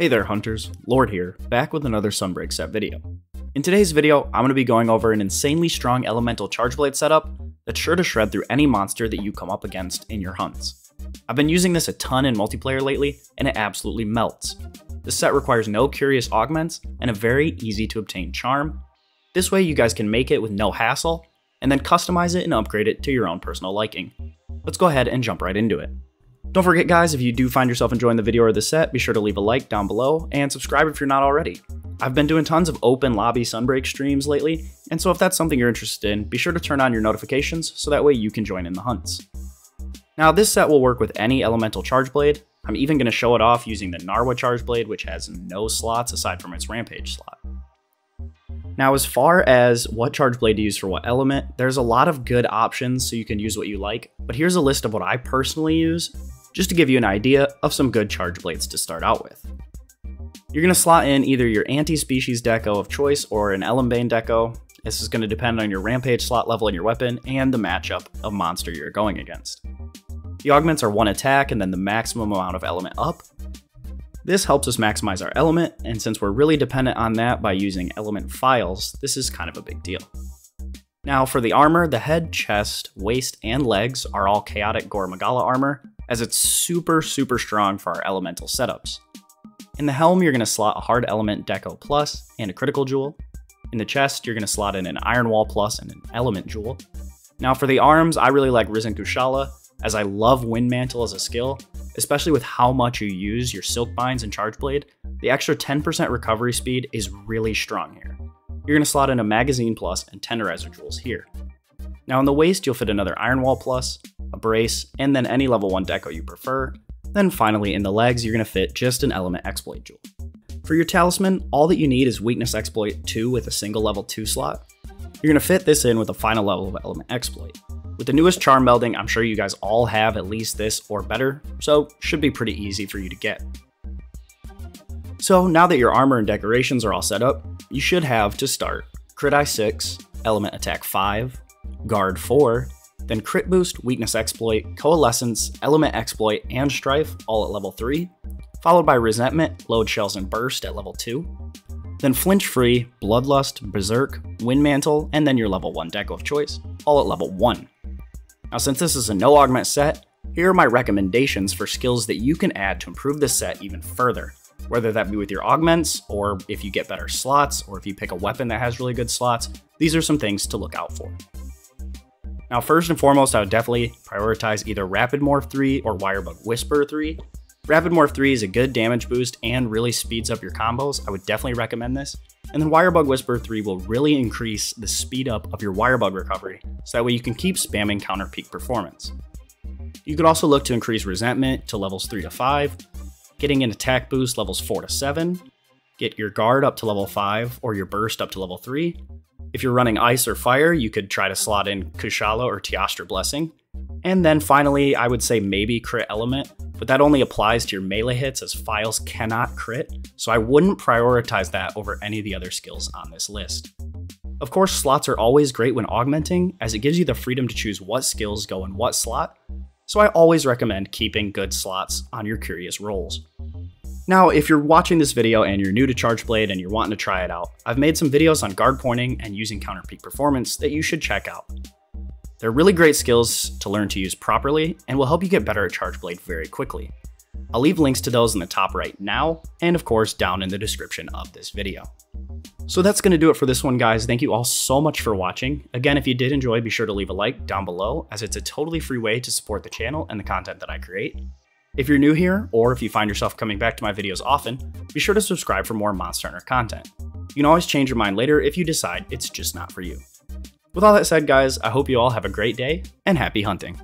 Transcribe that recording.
Hey there hunters, Lord here, back with another Sunbreak set video. In today's video, I'm going to be going over an insanely strong elemental charge blade setup that's sure to shred through any monster that you come up against in your hunts. I've been using this a ton in multiplayer lately, and it absolutely melts. This set requires no Qurious augments and a very easy to obtain charm. This way you guys can make it with no hassle, and then customize it and upgrade it to your own personal liking. Let's go ahead and jump right into it. Don't forget guys, if you do find yourself enjoying the video or the set, be sure to leave a like down below and subscribe if you're not already. I've been doing tons of open lobby Sunbreak streams lately, and so if that's something you're interested in, be sure to turn on your notifications so that way you can join in the hunts. Now this set will work with any elemental charge blade. I'm even going to show it off using the Narwa charge blade which has no slots aside from its rampage slot. Now, as far as what charge blade to use for what element, there's a lot of good options so you can use what you like, but here's a list of what I personally use just to give you an idea of some good charge blades to start out with. You're going to slot in either your anti-species deco of choice or an Elembane deco. This is going to depend on your rampage slot level in your weapon and the matchup of monster you're going against. The augments are one attack and then the maximum amount of element up. This helps us maximize our element, and since we're really dependent on that by using element phials, this is kind of a big deal. Now for the armor, the head, chest, waist, and legs are all chaotic Gore Magala armor, as it's super, super strong for our elemental setups. In the helm, you're going to slot a hard element Deco Plus and a critical jewel. In the chest, you're going to slot in an Iron Wall Plus and an element jewel. Now for the arms, I really like Risen Kushala, as I love Wind Mantle as a skill, especially with how much you use your Silk Binds and Charge Blade, the extra 10% recovery speed is really strong here. You're going to slot in a Magazine Plus and Tenderizer Jewels here. Now in the waist, you'll fit another Iron Wall Plus, a brace, and then any level 1 deco you prefer. Then finally, in the legs, you're going to fit just an Element Exploit Jewel. For your talisman, all that you need is Weakness Exploit 2 with a single level 2 slot. You're going to fit this in with a final level of Element Exploit. With the newest charm melding, I'm sure you guys all have at least this or better, so should be pretty easy for you to get. So now that your armor and decorations are all set up, you should have to start Crit Eye 6, Element Attack 5, Guard 4, then Crit Boost, Weakness Exploit, Coalescence, Element Exploit, and Strife all at level 3, followed by Resentment, Load Shells, and Burst at level 2, then Flinch Free, Bloodlust, Berserk, Wind Mantle, and then your level 1 deck of choice, all at level 1. Now since this is a no augment set, here are my recommendations for skills that you can add to improve the set even further, whether that be with your augments, or if you get better slots, or if you pick a weapon that has really good slots, these are some things to look out for. Now first and foremost, I would definitely prioritize either Rapid Morph 3 or Wirebug Whisper 3. Rapid Morph 3 is a good damage boost and really speeds up your combos, I would definitely recommend this. And then Wirebug Whisper 3 will really increase the speed up of your Wirebug recovery, so that way you can keep spamming counter peak performance. You could also look to increase Resentment to levels 3 to 5, getting an attack boost levels 4 to 7, get your guard up to level 5 or your burst up to level 3. If you're running ice or fire, you could try to slot in Kushala or Teostra Blessing. And then finally, I would say maybe crit element, but that only applies to your melee hits as phials cannot crit, so I wouldn't prioritize that over any of the other skills on this list. Of course, slots are always great when augmenting, as it gives you the freedom to choose what skills go in what slot, so I always recommend keeping good slots on your Qurious rolls. Now, if you're watching this video and you're new to ChargeBlade and you're wanting to try it out, I've made some videos on guard pointing and using counter peak performance that you should check out. They're really great skills to learn to use properly and will help you get better at ChargeBlade very quickly. I'll leave links to those in the top right now, and of course down in the description of this video. So that's going to do it for this one, guys. Thank you all so much for watching. Again, if you did enjoy, be sure to leave a like down below, as it's a totally free way to support the channel and the content that I create. If you're new here, or if you find yourself coming back to my videos often, be sure to subscribe for more Monster Hunter content. You can always change your mind later if you decide it's just not for you. With all that said, guys, I hope you all have a great day and happy hunting.